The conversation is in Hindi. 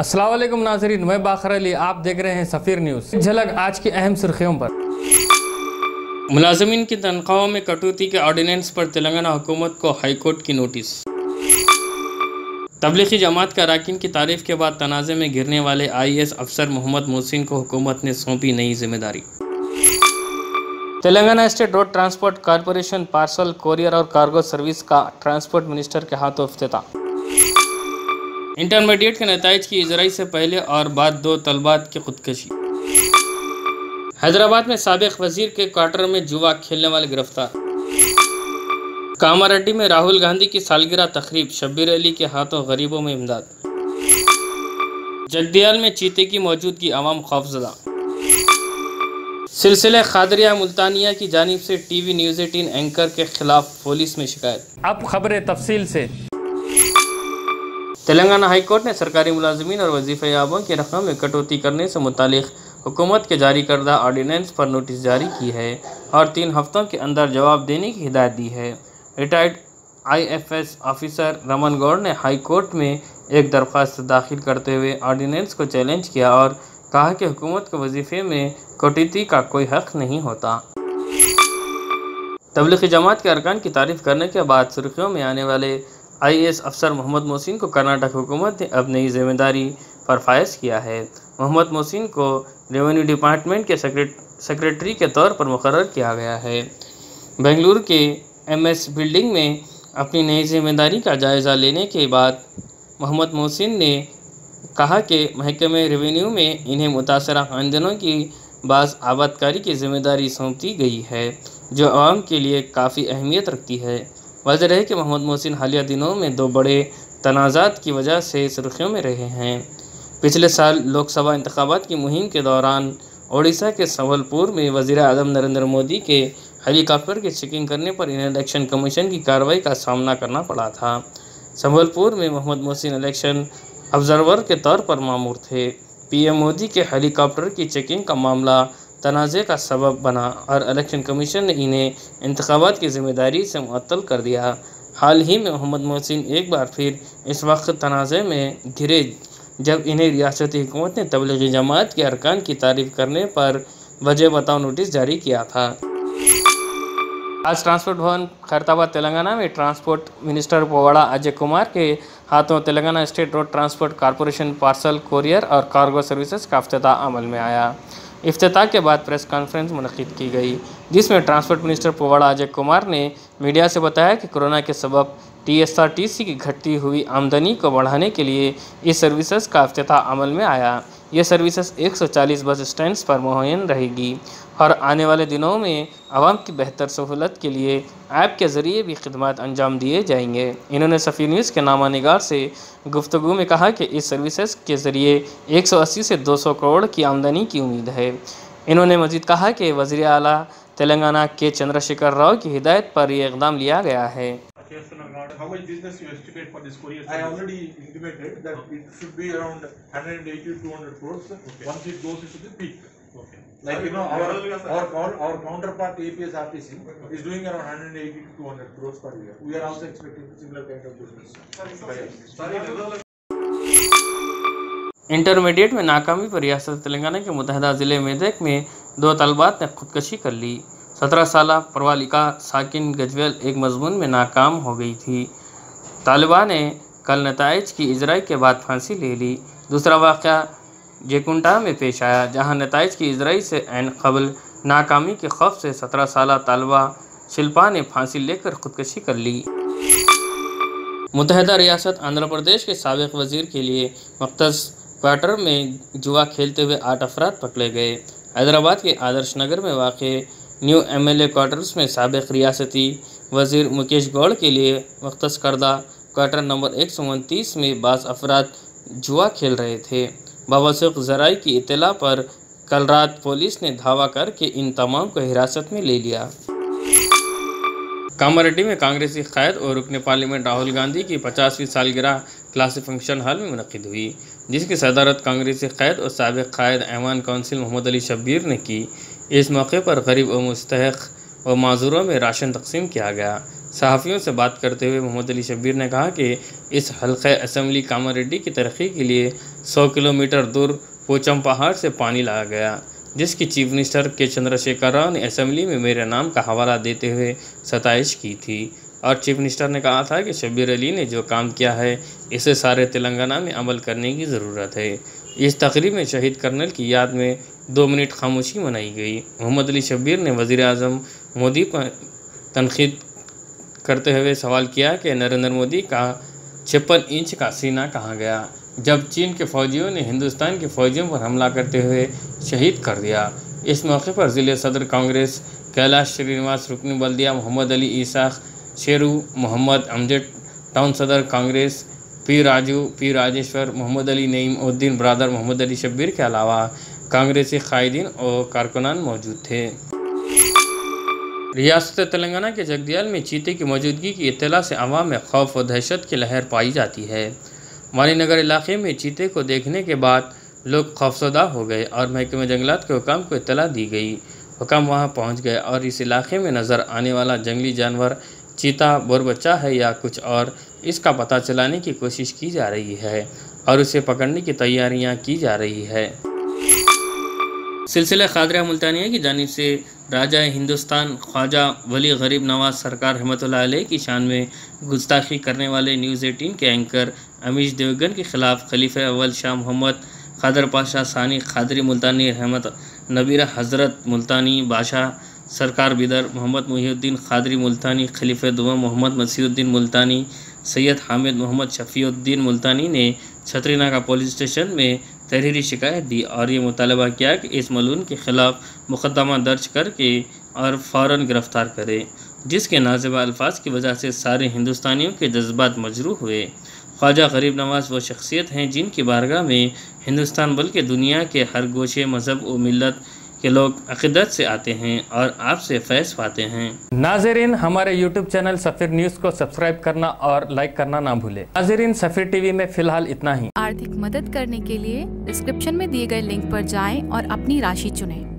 असलम नाजरीन, मैं बाखर अली, आप देख रहे हैं सफ़ीर न्यूज़। झलक आज की अहम सुर्खियों पर। मुलाजमीन की तनख्वाहों में कटौती के ऑर्डिनेंस पर तेलंगाना हुकूमत को हाईकोर्ट की नोटिस। तबलीगी जमात के अरकान की तारीफ़ के बाद तनाज़े में घिरने वाले आई एस अफसर मोहम्मद मोहसिन को हुकूमत ने सौंपी नई ज़िम्मेदारी। Telangana state road transport corporation parcel courier और कार्गो सर्विस का ट्रांसपोर्ट मिनिस्टर के हाथों अफ्ताह। इंटरमीडिएट के नतज की इजराई से पहले और बाद दो तलबात की खुदकशी। हैदराबाद में सबक वज़ीर के क्वार्टर में जुआ खेलने वाले गिरफ़्तार। कामारेड्डी में राहुल गांधी की सालगिरह तकरीब, शब्बीर अली के हाथों गरीबों में इमदाद। जगदियाल में चीते की मौजूदगी आवाम खौफजदा। सिलसिले खादरिया मुल्तानिया की जानब से टीवी न्यूज़ एटीन एंकर के खिलाफ पुलिस में शिकायत। अब खबरें तफसील से। तेलंगाना हाईकोर्ट ने सरकारी मुलाजमीन और वजीफ़ायाबों की रकम में कटौती करने से मुतल हुकूमत के जारी करदा आर्डीनेंस पर नोटिस जारी की है और तीन हफ्तों के अंदर जवाब देने की हिदायत दी है। Retired IFS officer Raman Goud ने हाई कोर्ट में एक दरख्वास्त दाखिल करते हुए आर्डीनेंस को चैलेंज किया और कहा कि हुकूमत को वजीफ़े में कटौती का कोई हक नहीं होता। तबलीगी जमात के अरकान की तारीफ़ करने के बाद सुर्खियों में आने वाले आईएएस अफसर मोहम्मद मोहसिन को कर्नाटक हुकूमत ने अब नई ज़िम्मेदारी पर फायज किया है। मोहम्मद मोहसिन को रेवेन्यू डिपार्टमेंट के सेक्रेटरी के तौर पर मुकर किया गया है। बेंगलुरु के एमएस बिल्डिंग में अपनी नई ज़िम्मेदारी का जायज़ा लेने के बाद मोहम्मद मोहसिन ने कहा कि महकमे रेवेन्यू में इन्हें मुतासर खानदानों की बास आबादकारी की ज़िम्मेदारी सौंपी गई है, जो आवाम के लिए काफ़ी अहमियत रखती है। वजह है कि मोहम्मद मोहसिन हालिया दिनों में दो बड़े तनाज़ात की वजह से सुर्खियों में रहे हैं। पिछले साल लोकसभा इंतबात की मुहिम के दौरान ओडिशा के संबलपुर में वज़ी अजम नरेंद्र मोदी के हेलीकॉप्टर की चेकिंग करने पर इन्हें इलेक्शन कमीशन की कार्रवाई का सामना करना पड़ा था। संबलपुर में मोहम्मद मोहसिन इलेक्शन ऑब्जर्वर के तौर पर मामूर थे। पीएम मोदी के हेलीकॉप्टर की चेकिंग का मामला तनाज़े का सबब बना और इलेक्शन कमीशन ने इन्हें इंतबात की ज़िम्मेदारी से मुअत्तल कर दिया। हाल ही में मोहम्मद मोहसिन एक बार फिर इस वक्त तनाज़े में घिरे, जब इन्हें रियासती हुकूमत ने तबलीगी जमात के अरकान की तारीफ़ करने पर वजह बताओ नोटिस जारी किया था। आज ट्रांसपोर्ट भवन, खैरताबाद, तेलंगाना में ट्रांसपोर्ट मिनिस्टर पोवाड़ा अजय कुमार के हाथों Telangana state road transport corporation parcel courier और कार्गो सर्विसेज़ का अफ्ताह अमल में आया। अफ्ताह के बाद प्रेस कॉन्फ्रेंस मनद की गई, जिसमें ट्रांसपोर्ट मिनिस्टर पोवाड़ा अजय कुमार ने मीडिया से बताया कि कोरोना के सबब टीएसआरटीसी की घटती हुई आमदनी को बढ़ाने के लिए इस सर्विसेज़ का अफ्ताह अमल में आया। ये सर्विसेज़ 140 बस स्टैंड्स पर मुहैन रहेगी। और आने वाले दिनों में आवाम की बेहतर सहूलत के लिए ऐप के ज़रिए भी खदमात अंजाम दिए जाएँगे। इन्होंने सफ़ी न्यूज़ के नामा नगार से गुफ्तु में कहा कि इस सर्विसेज़ के ज़रिए 180 से 200 करोड़ की आमदनी की उम्मीद है। इन्होंने मजीद कहा कि वज़ी अला तेलंगाना के चंद्रशेखर राव की हिदायत पर यह इकदाम लिया गया है। How much business you estimate for this courier service? I already intimated that okay. it should be around 180 to 200 crores okay. once it goes into the peak. Okay. Like you know, our our our, our counterpart APS RTC okay. is doing around 180 to 200 crores per year. We are also expecting similar kind of business. by us. Intermediate में नाकामी पर रियासत तेलंगाना के मुतहदा ज़िले मेदक में दो तलबात ने खुदकशी कर ली सत्रह साल परवालिका साकिन गजवेल एक मजमून में नाकाम हो गई थी। तालिबा ने कल नतज की इजराई के बाद फांसी ले ली। दूसरा वाक़ जेकुंटा में पेश आया, जहाँ नतज की इजराई से एन कबल नाकामी के खौफ से सत्रह साल तलबा शिल्पा ने फांसी लेकर खुदकशी कर ली। मुतहदा रियासत आंध्र प्रदेश के सबक वज़ीर के लिए मख्त क्वार्टर में जुआ खेलते हुए आठ अफराद पकड़े गए। हैदराबाद के आदर्श नगर में वाक़ न्यू एमएलए क्वार्टर्स में सबक रियासती वज़ीर मुकेश गौड़ के लिए मख्त करदा क्वार्टर नंबर एक सौ उनतीस में बास अफराद जुआ खेल रहे थे। बाबसुख जराई की इतला पर कल रात पुलिस ने धावा करके इन तमाम को हिरासत में ले लिया। कामारेड्डी में कांग्रेसी कैद और रुकन पार्लियामेंट राहुल गांधी की पचासवीं सालगिरह क्लास फ़ंक्शन हॉल में मुनद हुई, जिसकी सदारत कांग्रेसी कैद और सबक कैद ऐवान कौंसिल मोहम्मद अली शब्बीर ने की। इस मौके पर गरीब व मुस्तक व माजूरों में राशन तकसीम किया गया। सहाफ़ियों से बात करते हुए मोहम्मद अली शब्बीर ने कहा कि इस हल्के असम्बली कामारेड्डी की तरक्की के लिए 100 किलोमीटर दूर पोचम पहाड़ से पानी लाया गया, जिसकी चीफ मिनिस्टर के चंद्रशेखर राव ने असम्बली में मेरे नाम का हवाला देते हुए सतश की थी। और चीफ मिनिस्टर ने कहा था कि शब्बीर अली ने जो काम किया है, इसे सारे तेलंगाना में अमल करने की ज़रूरत है। इस तकरीब में शहीद कर्नल की याद में दो मिनट खामोशी मनाई गई। मोहम्मद अली शब्बीर ने वज़ी अजम मोदी को तनखीद करते हुए सवाल किया कि नरेंद्र मोदी का छप्पन इंच का सीना कहाँ गया? जब चीन के फौजियों ने हिंदुस्तान के फौजियों पर हमला करते हुए शहीद कर दिया। इस मौके पर ज़िले सदर कांग्रेस कैलाश श्रीनिवास, रुकनी बल्दिया, मोहम्मद अली ईसाक, शेरू मोहम्मद, अमजद टाउन सदर Congress, P Raju, P Rajeshwar, Mohammad Ali Naeem Uddin, brother Mohammad Ali Shabbir के अलावा कांग्रेसी कायदीन और कारकुनान मौजूद थे। रियासत तेलंगाना के जगदियाल में चीते की मौजूदगी की इतला से आवाम में खौफ और दहशत की लहर पाई जाती है। वानीनगर इलाके में चीते को देखने के बाद लोग खौफसदा हो गए और महकमे जंगलात के हुकाम को इतला दी गई। हुकाम वहाँ पहुँच गए और इस इलाके में नज़र आने वाला जंगली जानवर चीता, बोरबच्चा है या कुछ और, इसका पता चलाने की कोशिश की जा रही है और उसे पकड़ने की तैयारियाँ की जा रही है। सिलसिला खादरा मुल्तानिया की जानब से राजा हिंदुस्तान ख्वाजा वली गरीब नवाज़ सरकार रहमत की शान में गुस्ताखी करने वाले न्यूज़ एटीन के एंकर अमीश देवगन के ख़िलाफ़ खलीफ अव्वल शाह मोहम्मद खादर पाशा सानी खादरी मुल्तानी रहमत नबीरा हज़रत मुल्तानी बादशाह सरकार बिदर मोहम्मद मुहिउद्दीन खादरी मुल्तानी खलीफ दुआ मोहम्मद मसीउद्दीन मुल्तानी सैयद हामिद मोहम्मद शफ़ीउद्दीन मुल्तानी ने छतरीनागा पुलिस स्टेशन में तहरीरी शिकायत दी और ये मुतालबा किया कि इस मलून के ख़िलाफ़ मुकदमा दर्ज करके और फ़ौर गिरफ़्तार करें, जिसके नाजबा अल्फाज की वजह से सारे हिंदुस्तानियों के जज्बात मजरू हुए। ख्वाजा गरीब नवाज़ वो शख्सियत हैं जिनकी बारगाह में हिंदुस्तान बल्कि दुनिया के हर गोशे, मज़हब व मिलत के लोग अकीदत से आते हैं और आपसे फैस पाते हैं। नाजरीन, हमारे यूट्यूब चैनल सफ़िर न्यूज़ को सब्सक्राइब करना और लाइक करना ना भूलें। नाजरीन, सफ़िर टीवी में फ़िलहाल इतना ही। आर्थिक मदद करने के लिए डिस्क्रिप्शन में दिए गए लिंक पर जाएँ और अपनी राशि चुनें।